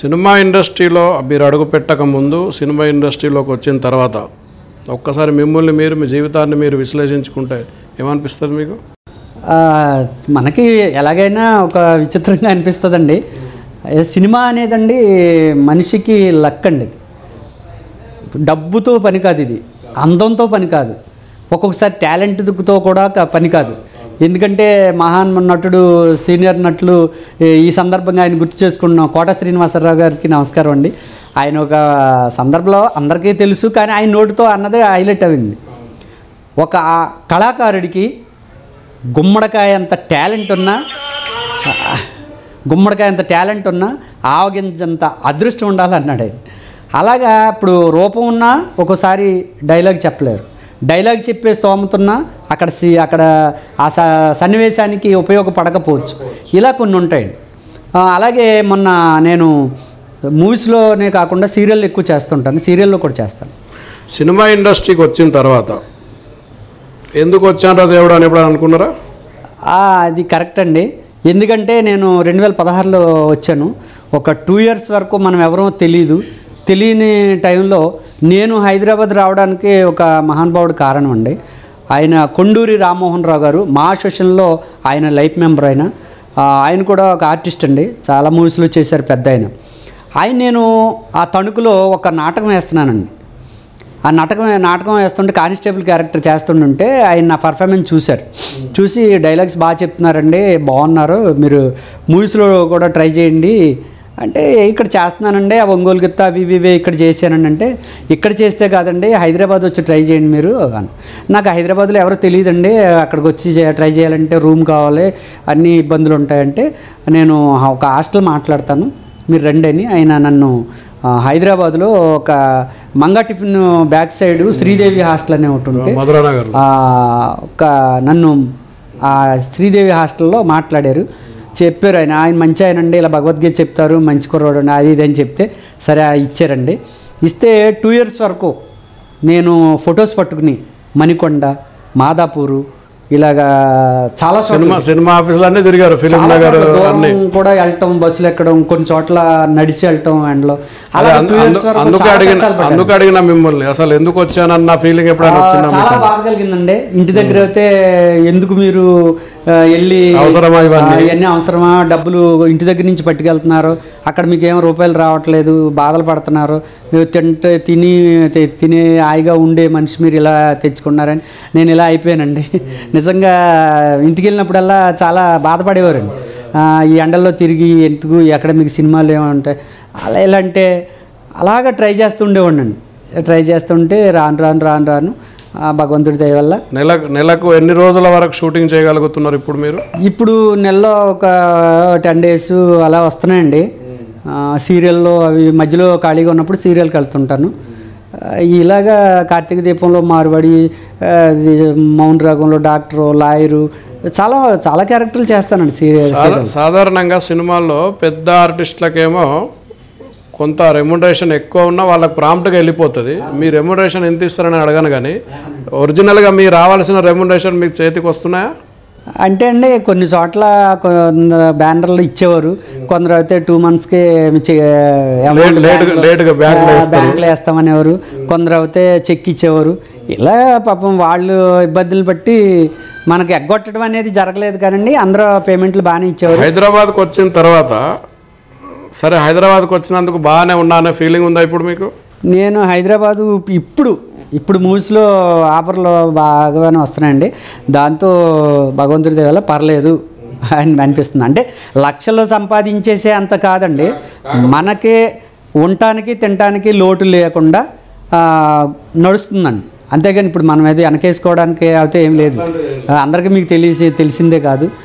Cinema ఇండస్ట్రీలో మీరు అడుగు పెట్టక ముందు సినిమా ఇండస్ట్రీలోకి వచ్చిన తర్వాత ఒక్కసారి మిమ్మల్ని మీరు మీ జీవితాన్ని మీరు విశ్లేషించుకుంటే ఏమనిపిస్తుంది మీకు? మనకి ఎలాగైనా ఒక విచిత్రంగా అనిపిస్తుందండి. సినిమా అనేదండి మనిషికి లక్ అండి ఇది. డబ్బుతో పని కాదు ఇది. అందంతో పని కాదు. ఒక్కొక్కసారి టాలెంట్తో కూడా పని కాదు. ఎందుకంటే మహాన్ నటుడు సీనియర్ నటులు ఈ- సందర్భంగా ఆయన గుర్తు చేసుకున్న కోట శ్రీనివాసరావు గారికి నమస్కారం అండి. ఆయన ఒక సందర్భంలో అందరికీ తెలుసు కానీ ఆయన నోటితో అన్నదే హైలైట్ అయింది. ఒక కళాకారుడికి గుమ్మడికాయ అంత టాలెంట్ ఉన్నా గుమ్మడికాయ అంత టాలెంట్ ఉన్నా ఆవగించంత అదృష్టం ఉండాలన్నాడు ఆయన. అలాగా ఇప్పుడు రూపం ఉన్నా ఒక్కోసారి డైలాగ్ చెప్పలేరు. డైలాగ్ చెప్పే స్తోమతున్నా అక్కడ సి అక్కడ ఆ స సన్నివేశానికి ఉపయోగపడకపోవచ్చు. ఇలా కొన్ని ఉంటాయి. ఆ, అలాగే మొన్న నేను మూవీస్లోనే కాకుండా సీరియల్ ఎక్కువ చేస్తుంటాను. సీరియల్లో కూడా చేస్తాను. సినిమా ఇండస్ట్రీకి వచ్చిన తర్వాత ఎందుకు వచ్చానరా దేవుడు అని ఎప్పుడు అనుకున్నారా? అది కరెక్ట్ అండి. ఎందుకంటే నేను రెండు వేల పదహారులో వచ్చాను. ఒక టూ ఇయర్స్ వరకు మనం ఎవరో తెలియదు తెలియని టైంలో నేను హైదరాబాద్ రావడానికి ఒక మహానుభావుడు కారణం అండి ఆయన కొండూరి రామ్మోహన్ రావు గారు మా అసోసియేషన్లో ఆయన లైఫ్ మెంబర్ ఆయన. ఆయన కూడా ఒక ఆర్టిస్ట్ అండి. చాలా మూవీస్లో చేశారు పెద్ద ఆయన. ఆయన నేను ఆ తణుకులో ఒక నాటకం వేస్తున్నానండి. ఆ నాటకం నాటకం వేస్తుంటే కానిస్టేబుల్ క్యారెక్టర్ చేస్తుంటే ఆయన నా పర్ఫార్మెన్స్ చూశారు. చూసి డైలాగ్స్ బాగా చెప్తున్నారండి. బాగున్నారు. మీరు మూవీస్లో కూడా ట్రై చేయండి. అంటే ఇక్కడ చేస్తున్నానండి ఆ ఒంగోలు గిత్త అవి ఇవి ఇక్కడ చేశానండి అంటే ఇక్కడ చేస్తే కాదండి హైదరాబాద్ వచ్చి ట్రై చేయండి మీరు అని. నాకు హైదరాబాద్లో ఎవరో తెలియదండి అక్కడికి వచ్చి ట్రై చేయాలంటే రూమ్ కావాలి అన్ని ఇబ్బందులు ఉంటాయంటే నేను ఒక హాస్టల్ మాట్లాడతాను మీరు రండి అని. ఆయన నన్ను హైదరాబాద్లో ఒక Manga tiffin back side Sridevi hostel అనే ఒకటి ఉంటే ఒక నన్ను ఆ శ్రీదేవి హాస్టల్లో మాట్లాడారు. చెప్పారు ఆయన. ఆయన మంచి ఆయన అండి. ఇలా భగవద్గీత చెప్తారు మంచి కుర్రాడు అది ఇది అని చెప్తే సరే ఇచ్చారండి. ఇస్తే టూ ఇయర్స్ వరకు నేను ఫొటోస్ పట్టుకుని మణికొండ మాదాపూరు ఇలాగా చాలా సినిమా సినిమా ఆఫీసులు అన్నీ తిరిగారు. ఫిలిం నగర్ కూడా వెళ్ళటం బస్సులు ఎక్కడం కొన్ని చోట్ల నడిచి వెళ్ళటం ఎండలో అలా అందుకే అడిగిన. అందుకు అడిగిన మిమ్మల్ని అసలు ఎందుకు వచ్చానన్న ఫీలింగ్ ఎప్పుడైనా వచ్చిందా చాలా? బాధ కలిగిందండి. ఇంటి దగ్గర అయితే ఎందుకు మీరు వెళ్ళి అవసరమా ఇవన్నీ? అవసరమా? డబ్బులు ఇంటి దగ్గర నుంచి పట్టుకెళ్తున్నారు. అక్కడ మీకు ఏం రూపాయలు రావట్లేదు బాధలు పడుతున్నారు. మీరు తింటే తిని తిని హాయిగా ఉండే మనిషి మీరు ఇలా తెచ్చుకున్నారని నేను ఇలా అయిపోయానండి. నిజంగా ఇంటికి వెళ్ళినప్పుడల్లా చాలా బాధపడేవారండి. ఈ ఎండల్లో తిరిగి ఎందుకు ఎక్కడ మీకు సినిమాలు ఏమంటాయి అలా ఇలా అంటే అలాగ ట్రై చేస్తూ ఉండేవాడిని ట్రై చేస్తుంటే రాను రాను రాను రాను. భగవంతుడి దయ వల్ల. నెల నెలకు ఎన్ని రోజుల వరకు షూటింగ్ చేయగలుగుతున్నారు ఇప్పుడు మీరు? ఇప్పుడు నెలలో ఒక టెన్ డేస్ అలా వస్తున్నాయండి. సీరియల్లో అవి మధ్యలో ఖాళీగా ఉన్నప్పుడు సీరియల్కి వెళ్తుంటాను. ఇలాగా కార్తీక దీపంలో మారుబడి మౌన్ రాగంలో డాక్టరు లాయరు చాలా చాలా క్యారెక్టర్లు చేస్తానండి సీరియల్ సాధా- సాధారణంగా సినిమాల్లో పెద్ద ఆర్టిస్టులకేమో కొంత రెమ్యునరేషన్ ఎక్కువ ఉన్నా వాళ్ళకి ప్రాంప్ట్గా వెళ్ళిపోతుంది. మీ రెమ్యునరేషన్ ఎంత ఇస్తారని అడగను కానీ ఒరిజినల్గా మీ రావాల్సిన రెమ్యునరేషన్ మీకు చేతికి వస్తున్నాయా? అంటే అండి కొన్ని చోట్ల బ్యానర్లు ఇచ్చేవారు. కొందరు అయితే టూ మంత్స్కి బ్యాంక్లో బ్యాంకులో వేస్తామనేవారు. కొందరు అయితే చెక్ ఇచ్చేవారు. ఇలా పాపం వాళ్ళు ఇబ్బందులు బట్టి మనకి ఎగ్గొట్టడం అనేది జరగలేదు కానండి అందరూ పేమెంట్లు బాగానే ఇచ్చేవారు. హైదరాబాద్కి వచ్చిన తర్వాత సరే హైదరాబాద్కి వచ్చినందుకు బాగానే ఉన్నా అనే ఫీలింగ్ ఉందా ఇప్పుడు మీకు? నేను హైదరాబాదు ఇప్పుడు ఇప్పుడు మూవీస్లో ఆఫర్లు బాగానే వస్తున్నాయండి. దాంతో భగవంతుడి దయ పర్లేదు అని అనిపిస్తుంది. అంటే లక్షలు సంపాదించేసే అంత కాదండి. మనకే ఉండటానికి తినటానికి లోటు లేకుండా నడుస్తుందండి. అంతేగాని ఇప్పుడు మనం ఏదో వెనకేసుకోవడానికి అయితే ఏం లేదు. అందరికీ మీకు తెలిసి తెలిసిందే కాదు.